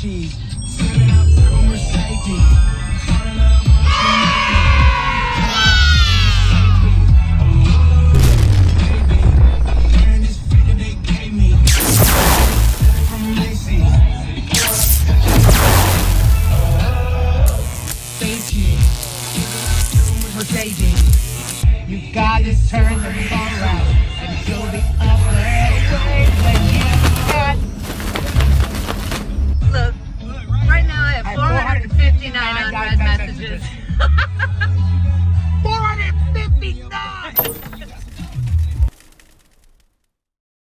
cheese. Serving up. Say. Mercedes. You gotta turn the car out now have 459 unread messages. messages.